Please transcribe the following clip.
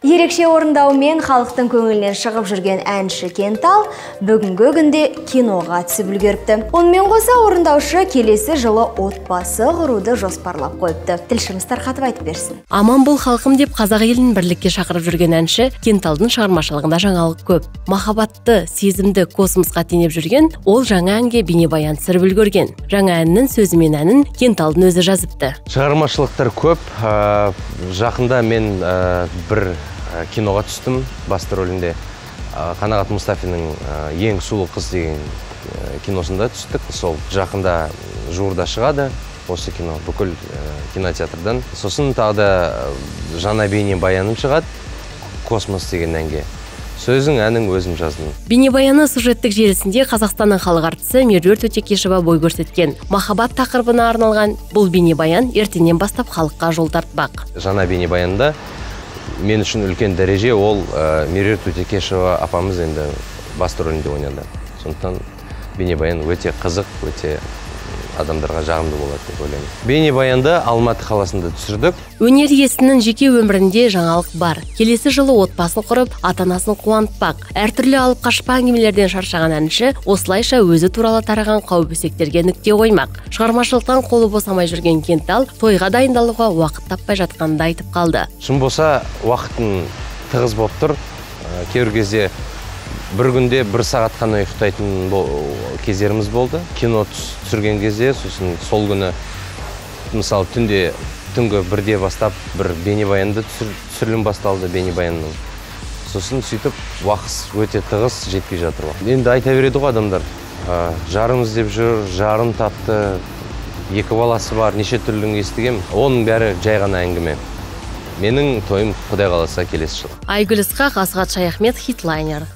Ерекше орындаумен халықтың көңілінен шығып жүрген әнші Кентал бүгінгі күнде киноға түсіп үлгеріпті. Онымен қоса орындаушы келесі жылы отбасы құруды жоспарлап қойыпты. Тілшіміз тарқатып айтып берсін. аман бол халқым деп қазақ елін бірлікке шақырып жүрген әнші кенталдың шығармашылығында жаңалық көп махаббатты сезімді космосқа теңеп жүрген ол жаңа әнге бейнебаян түсіріп үлгерген жаңа әннің сөзі мен әнін кенталдың өзі жазыпты шығармашылықтар көп ә, жақында мен ә, бір киноға түстім. Басты рөлінде ә, қанағат мұстафиннің ә, ең сұлу қыз деген киносында түстік. Сол жақында жуырда шығады осы кино бүкіл кинотеатрдан. Сосын тағы да жаңа бейнебаяным шығады. Космос деген әнге. Сөзің әнің өзім жаздым бейнебаяны сюжеттік желісінде қазақстанның халық әртісі меруерт өтекешева бой көрсеткен. Махаббат тақырыбына арналған бұл бейнебаян ертеңнен бастап халыққа жол тартпақ. Жаңа бейнебаянда мен үшін үлкен дәреже ол ә, меруерт өтекешева апамыз енді басты рөлінде ойнады. Сондықтан бейнебаян өте қызық өте адамдарға жағымды болады деп ойлаймын. Бейнебаянды алматы қаласында түсірдік. Өнер иесінің жеке өмірінде жаңалық бар. Келесі жылы отбасын құрып ата анасын қуантпақ. Әртүрлі алып қашпа әңгімелерден шаршаған әнші осылайша өзі туралы тараған қауіп өсектерге нүкте қоймақ. Шығармашылықтан қолы босамай жүрген кентал тойға дайындалуға уақыт таппай жатқанын да айтып қалды. Шын болса уақытым тығыз болып тұр. Кейбір кезде бір күнде бір сағат қана ұйықтайтын кездеріміз болды. Кино түс- түсірген кезде сосын сол күні мысалы түнде түнгі бірде бастап бір бейнебаянды түсір- түсірілім басталды бейнебаянның. Сосын сөйтіп уақыт өте тығыз жетпей жатыр енді айта береді ғой адамдар ә, жарым іздеп жүр жарым тапты екі баласы бар неше түрлің естігем оның бәрі жай ғана әңгіме. Менің тойым құдай қаласа келесі жылы. Айгүл ысқақ асхат шаяхмет хитлайнер.